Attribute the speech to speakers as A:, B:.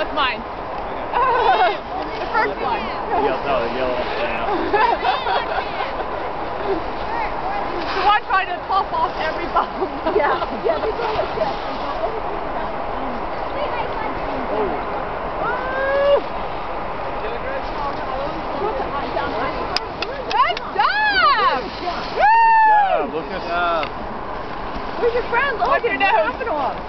A: That's mine. the first one.
B: Yellow, oh, the yellow.
A: the one trying to pop off every bump.
C: yeah, yeah, they go like this.
A: Good job!
B: Yeah,
C: Where's your friend? Look,
A: What's your nose?